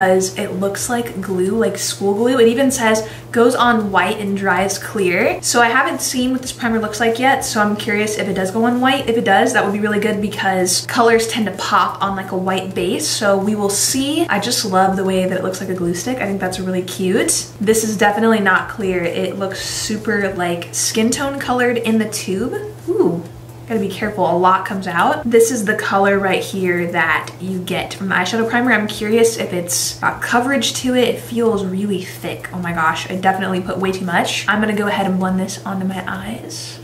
because it looks like glue, like school glue. It even says goes on white and dries clear. So I haven't seen what this primer looks like yet, so I'm curious if it does go on white. If it does, that would be really good because colors tend to pop on like a white base. So we will see. I just love the way that it looks like a glue stick. I think that's really cute. This is definitely not clear. It looks super like skin tone colored in the tube. Ooh, Gotta be careful, a lot comes out. This is the color right here that you get from the eyeshadow primer. I'm curious if it's got coverage to it. It feels really thick. Oh my gosh, I definitely put way too much. I'm gonna go ahead and blend this onto my eyes.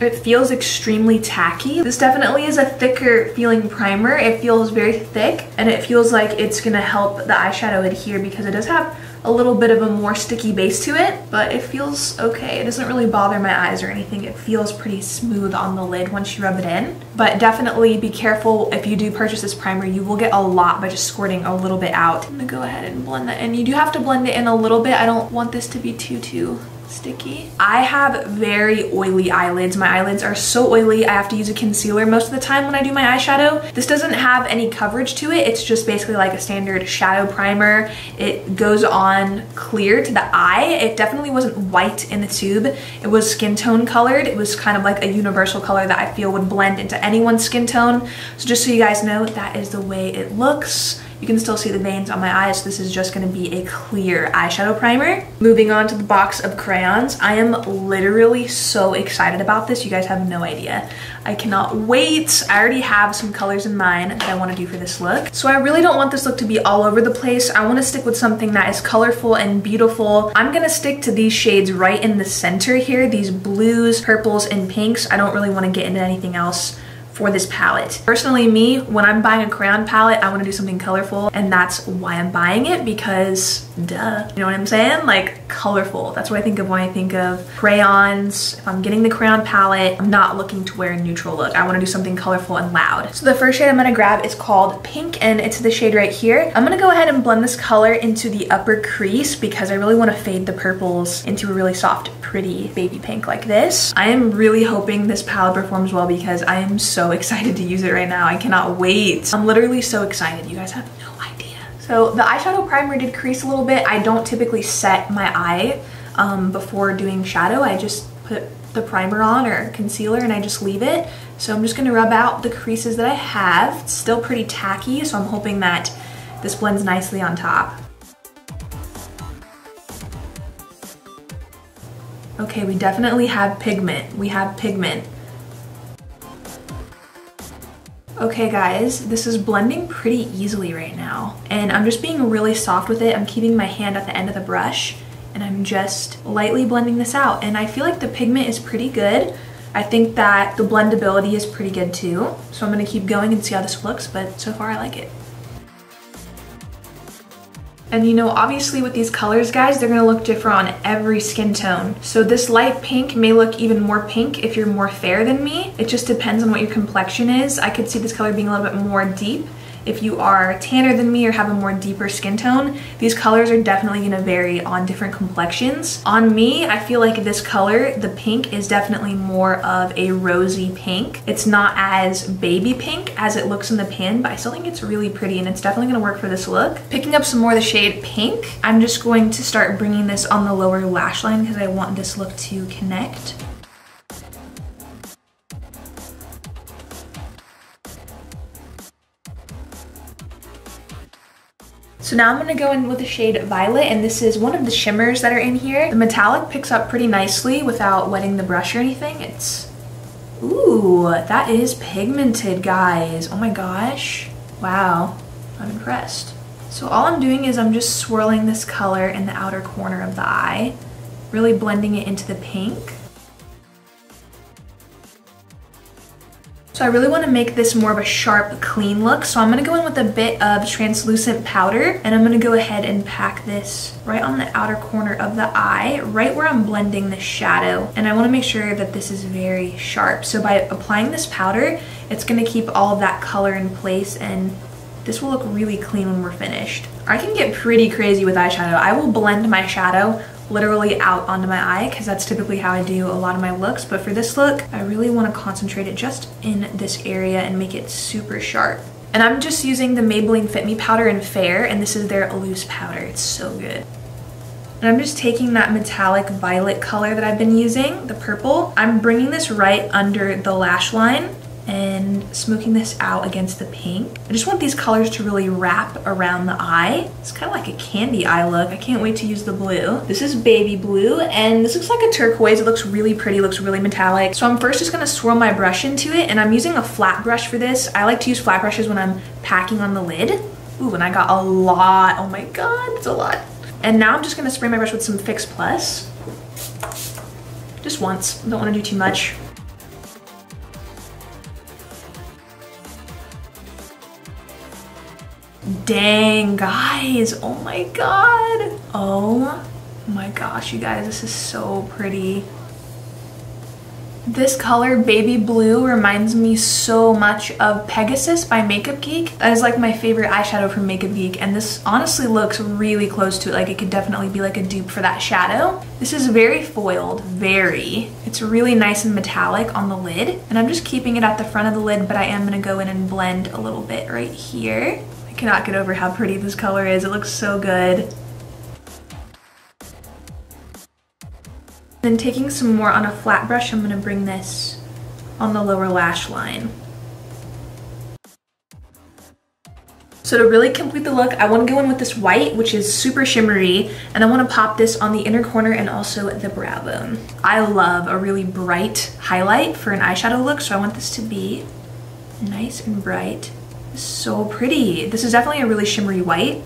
It feels extremely tacky. This definitely is a thicker feeling primer. It feels very thick and it feels like it's gonna help the eyeshadow adhere because it does have a little bit of a more sticky base to it, but it feels okay. It doesn't really bother my eyes or anything. It feels pretty smooth on the lid once you rub it in. But definitely be careful if you do purchase this primer, you will get a lot by just squirting a little bit out. I'm gonna go ahead and blend that in. You do have to blend it in a little bit. I don't want this to be too, too sticky. I have very oily eyelids. My eyelids are so oily, I have to use a concealer most of the time when I do my eyeshadow. This doesn't have any coverage to it. It's just basically like a standard shadow primer. It goes on clear to the eye. It definitely wasn't white in the tube. It was skin tone colored. It was kind of like a universal color that I feel would blend into anyone's skin tone. So just so you guys know, that is the way it looks. You can still see the veins on my eyes. This is just gonna be a clear eyeshadow primer. Moving on to the box of crayons. I am literally so excited about this. You guys have no idea. I cannot wait. I already have some colors in mind that I wanna do for this look. So I really don't want this look to be all over the place. I wanna stick with something that is colorful and beautiful. I'm gonna stick to these shades right in the center here, these blues, purples, and pinks. I don't really wanna get into anything else for this palette. Personally, me, when I'm buying a crayon palette, I wanna do something colorful and that's why I'm buying it because duh, you know what I'm saying? Like colorful. That's what I think of when I think of crayons. If I'm getting the crayon palette, I'm not looking to wear a neutral look. I wanna do something colorful and loud. So the first shade I'm gonna grab is called Pink and it's the shade right here. I'm gonna go ahead and blend this color into the upper crease because I really wanna fade the purples into a really soft, pretty baby pink like this. I am really hoping this palette performs well because I am so excited to use it right now. I cannot wait. I'm literally so excited. You guys have no idea. So the eyeshadow primer did crease a little bit. I don't typically set my eye um, before doing shadow. I just put the primer on or concealer and I just leave it. So I'm just gonna rub out the creases that I have. It's still pretty tacky, so I'm hoping that this blends nicely on top. Okay, we definitely have pigment. We have pigment. Okay guys, this is blending pretty easily right now. And I'm just being really soft with it. I'm keeping my hand at the end of the brush and I'm just lightly blending this out. And I feel like the pigment is pretty good. I think that the blendability is pretty good too. So I'm gonna keep going and see how this looks, but so far I like it. And you know, obviously with these colors, guys, they're gonna look different on every skin tone. So this light pink may look even more pink if you're more fair than me. It just depends on what your complexion is. I could see this color being a little bit more deep if you are tanner than me or have a more deeper skin tone, these colors are definitely gonna vary on different complexions. On me, I feel like this color, the pink, is definitely more of a rosy pink. It's not as baby pink as it looks in the pan, but I still think it's really pretty and it's definitely gonna work for this look. Picking up some more of the shade pink, I'm just going to start bringing this on the lower lash line because I want this look to connect. So now I'm gonna go in with the shade Violet, and this is one of the shimmers that are in here. The metallic picks up pretty nicely without wetting the brush or anything. It's, ooh, that is pigmented, guys. Oh my gosh. Wow, I'm impressed. So all I'm doing is I'm just swirling this color in the outer corner of the eye, really blending it into the pink. So I really want to make this more of a sharp, clean look. So I'm going to go in with a bit of translucent powder and I'm going to go ahead and pack this right on the outer corner of the eye, right where I'm blending the shadow. And I want to make sure that this is very sharp. So by applying this powder, it's going to keep all of that color in place and this will look really clean when we're finished. I can get pretty crazy with eyeshadow. I will blend my shadow literally out onto my eye because that's typically how I do a lot of my looks. But for this look, I really want to concentrate it just in this area and make it super sharp. And I'm just using the Maybelline Fit Me powder in Fair, and this is their loose powder. It's so good. And I'm just taking that metallic violet color that I've been using, the purple. I'm bringing this right under the lash line and smoking this out against the pink. I just want these colors to really wrap around the eye. It's kind of like a candy eye look. I can't wait to use the blue. This is baby blue and this looks like a turquoise. It looks really pretty, looks really metallic. So I'm first just gonna swirl my brush into it and I'm using a flat brush for this. I like to use flat brushes when I'm packing on the lid. Ooh, and I got a lot. Oh my God, it's a lot. And now I'm just gonna spray my brush with some Fix Plus. Just once, don't wanna do too much. Dang, guys. Oh my god. Oh my gosh, you guys, this is so pretty. This color, baby blue, reminds me so much of Pegasus by Makeup Geek. That is like my favorite eyeshadow from Makeup Geek, and this honestly looks really close to it. Like it could definitely be like a dupe for that shadow. This is very foiled, very. It's really nice and metallic on the lid, and I'm just keeping it at the front of the lid, but I am gonna go in and blend a little bit right here. Cannot get over how pretty this color is. It looks so good. Then taking some more on a flat brush, I'm gonna bring this on the lower lash line. So to really complete the look, I wanna go in with this white, which is super shimmery, and I wanna pop this on the inner corner and also the brow bone. I love a really bright highlight for an eyeshadow look, so I want this to be nice and bright so pretty. This is definitely a really shimmery white.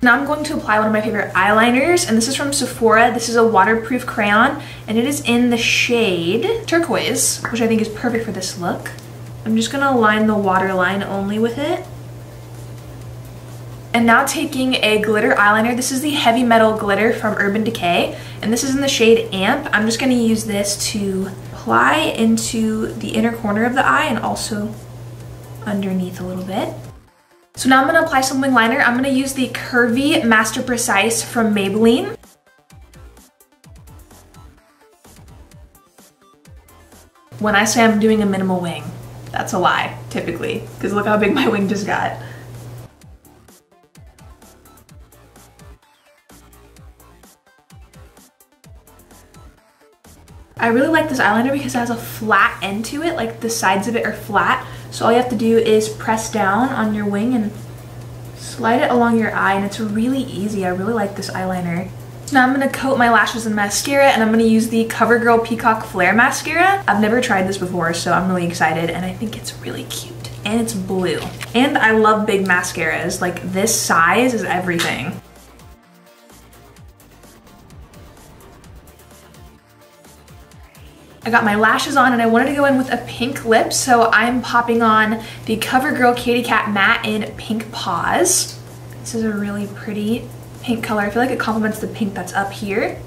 Now I'm going to apply one of my favorite eyeliners, and this is from Sephora. This is a waterproof crayon, and it is in the shade Turquoise, which I think is perfect for this look. I'm just gonna line the waterline only with it. And now taking a glitter eyeliner. This is the Heavy Metal Glitter from Urban Decay, and this is in the shade Amp. I'm just gonna use this to apply into the inner corner of the eye and also underneath a little bit. So now I'm gonna apply some wing liner. I'm gonna use the Curvy Master Precise from Maybelline. When I say I'm doing a minimal wing, that's a lie, typically, because look how big my wing just got. I really like this eyeliner because it has a flat end to it, like the sides of it are flat. So all you have to do is press down on your wing and slide it along your eye and it's really easy. I really like this eyeliner. Now I'm going to coat my lashes in mascara and I'm going to use the CoverGirl Peacock Flare Mascara. I've never tried this before so I'm really excited and I think it's really cute. And it's blue. And I love big mascaras. Like this size is everything. I got my lashes on and I wanted to go in with a pink lip, so I'm popping on the CoverGirl Katy Kat Matte in Pink Paws. This is a really pretty pink color. I feel like it complements the pink that's up here.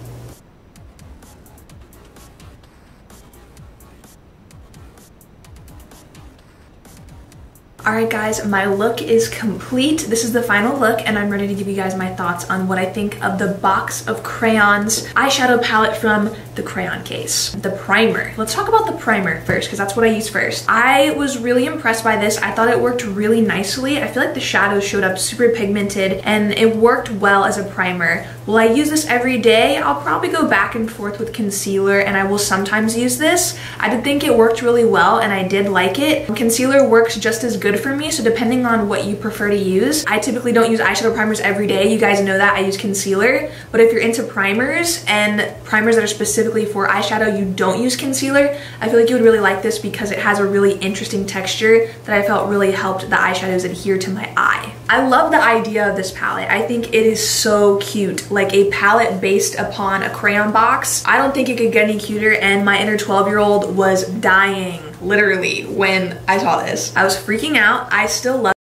Alright guys, my look is complete. This is the final look and I'm ready to give you guys my thoughts on what I think of the box of crayons eyeshadow palette from the crayon case. The primer. Let's talk about the primer first because that's what I use first. I was really impressed by this. I thought it worked really nicely. I feel like the shadows showed up super pigmented and it worked well as a primer. Will I use this every day? I'll probably go back and forth with concealer and I will sometimes use this. I did think it worked really well and I did like it. Concealer works just as good good for me. So depending on what you prefer to use, I typically don't use eyeshadow primers every day. You guys know that I use concealer. But if you're into primers and primers that are specifically for eyeshadow, you don't use concealer, I feel like you would really like this because it has a really interesting texture that I felt really helped the eyeshadows adhere to my eye. I love the idea of this palette. I think it is so cute. Like a palette based upon a crayon box. I don't think it could get any cuter and my inner 12 year old was dying literally when I saw this. I was freaking out. I still love